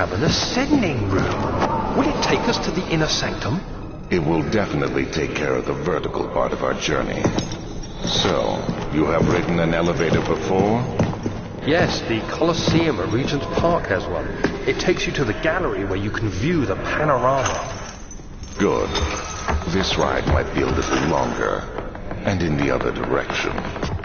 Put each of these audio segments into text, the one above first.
have an ascending room. Will it take us to the inner sanctum? It will definitely take care of the vertical part of our journey. So, you have ridden an elevator before? Yes, the Colosseum at Regent's Park has one. It takes you to the gallery where you can view the panorama. Good. This ride might be a little longer, and in the other direction.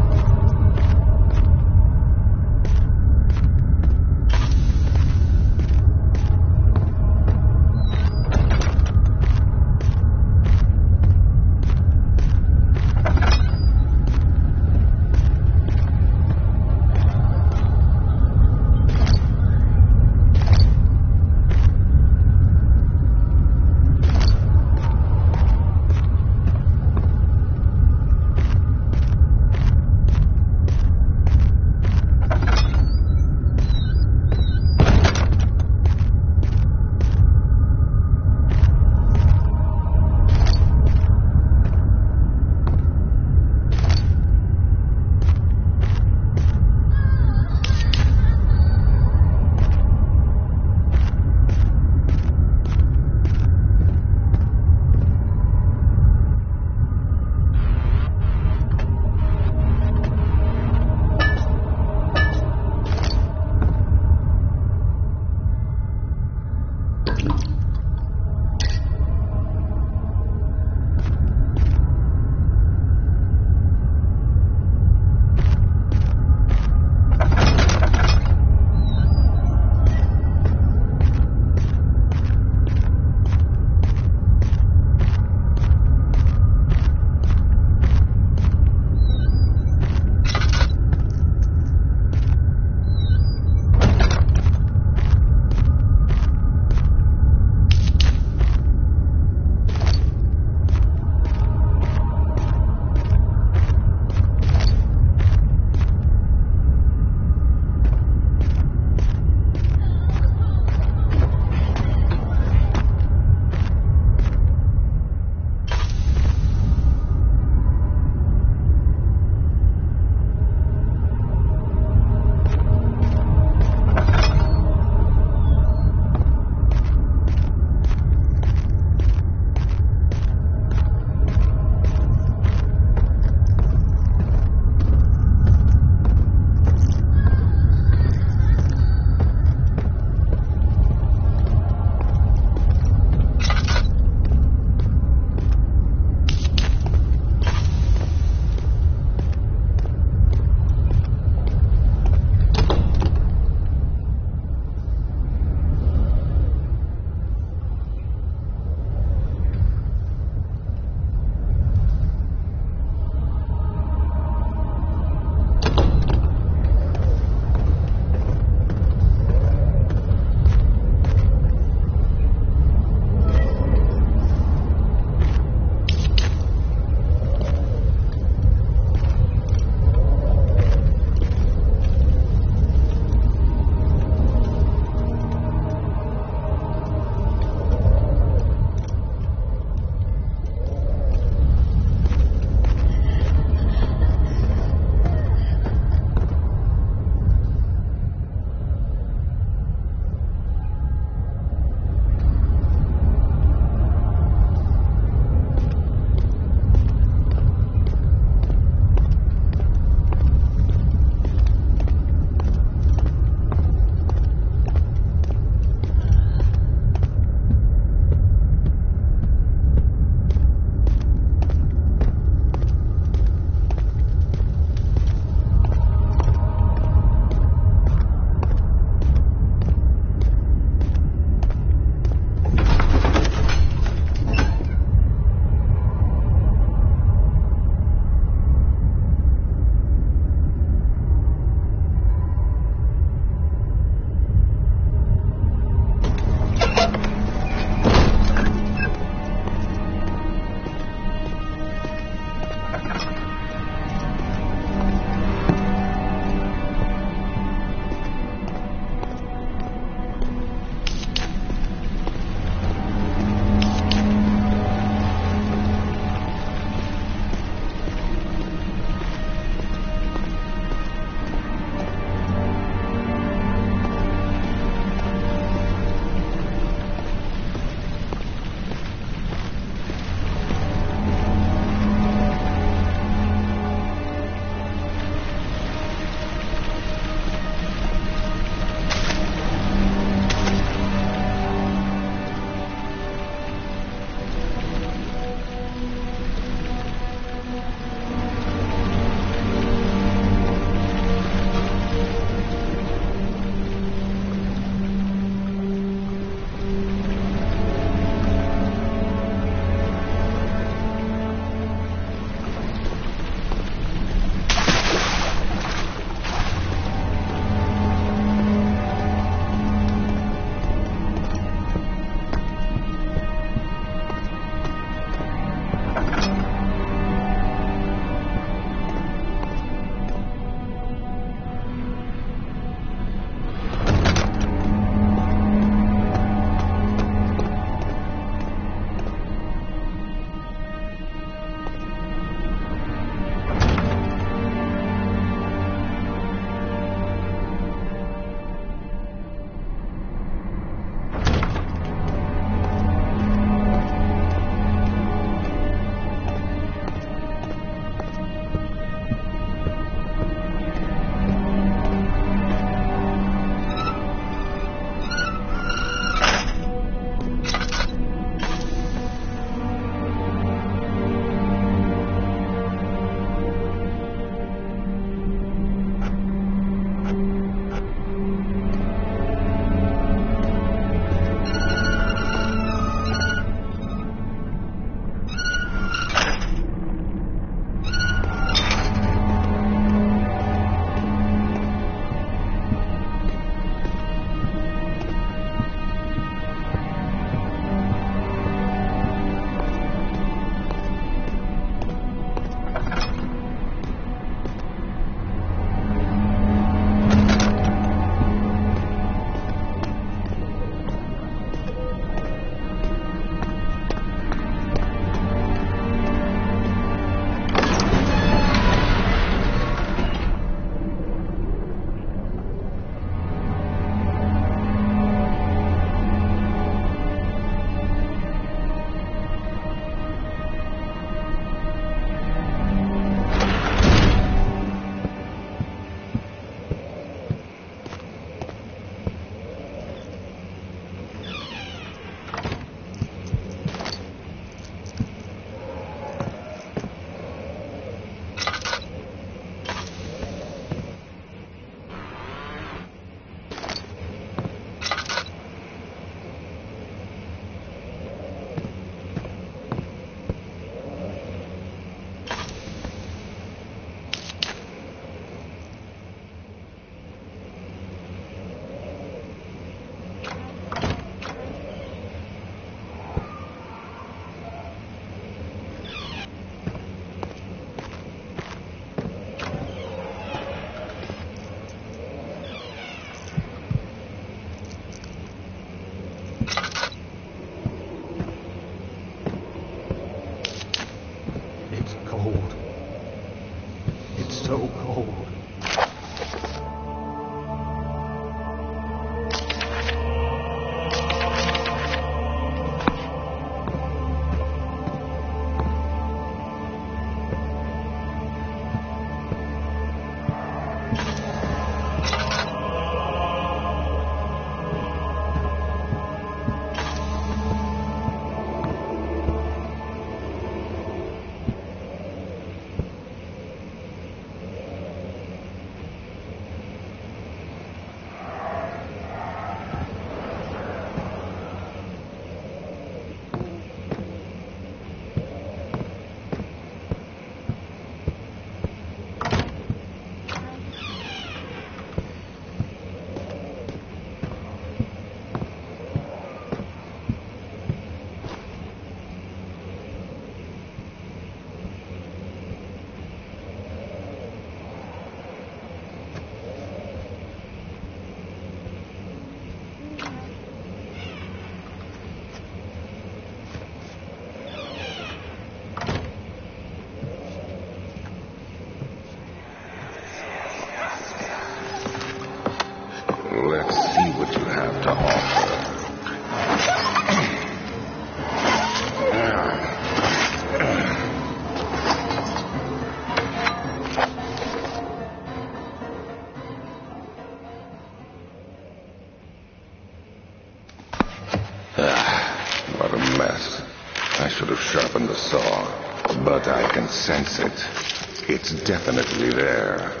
It's definitely there.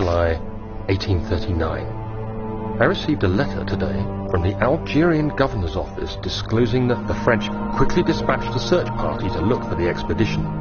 July, 1839. I received a letter today from the Algerian governor's office disclosing that the French quickly dispatched a search party to look for the expedition.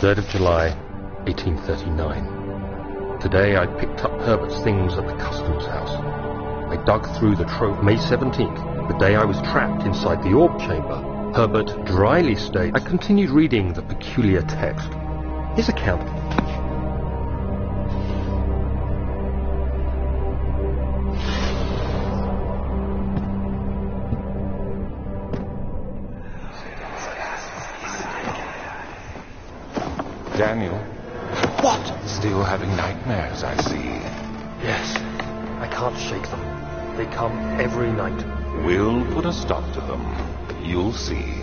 Third of July, 1839. Today I picked up Herbert's things at the customs house. I dug through the trove May 17th, the day I was trapped inside the orb chamber. Herbert dryly states, I continued reading the peculiar text. His account them. You'll see.